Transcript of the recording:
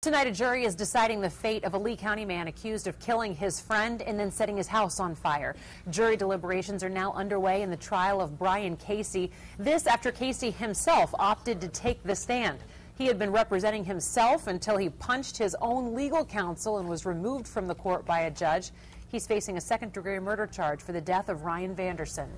Tonight, a jury is deciding the fate of a Lee County man accused of killing his friend and then setting his house on fire. Jury deliberations are now underway in the trial of Brian Casey. This after Casey himself opted to take the stand. He had been representing himself until he punched his own legal counsel and was removed from the court by a judge. He's facing a second degree murder charge for the death of Ryan Vanderson.